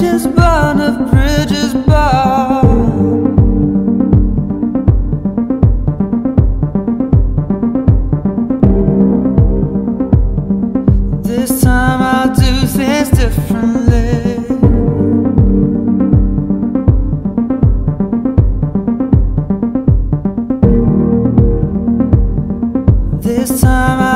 bridges burn of bridges burn. This time I'll do things differently. This time I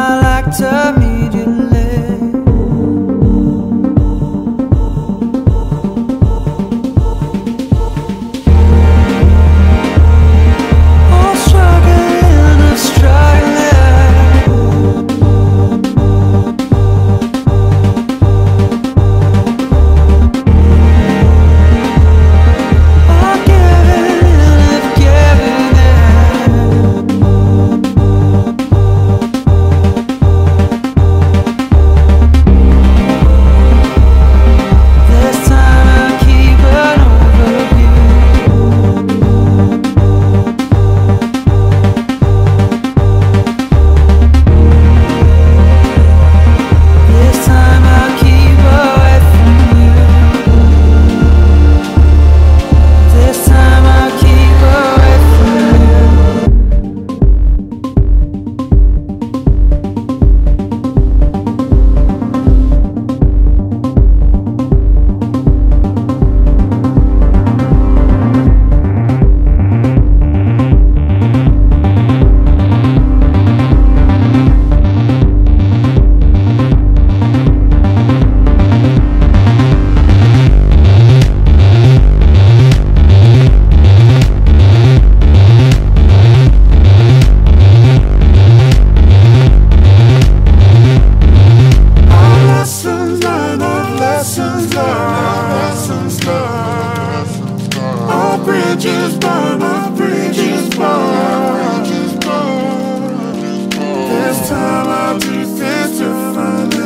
bridges burn, my bridges burn. This time I'll do things differently.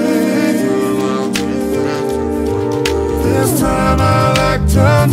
This time I like to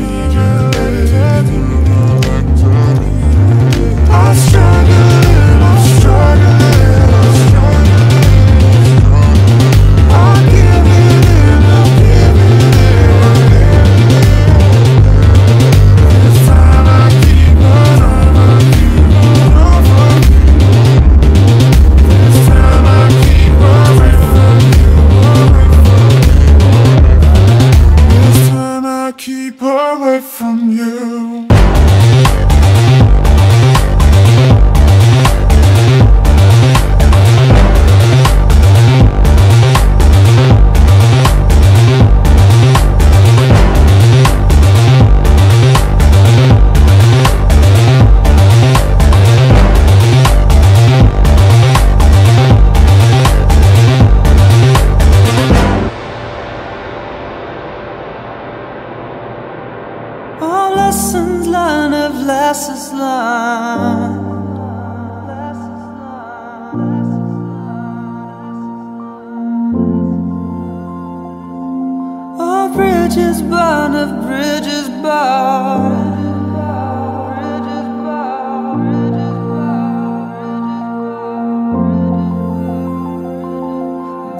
All lessons learned of lessons learned. All bridges burn of bridges burn.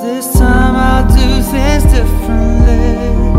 This time I'll do things differently.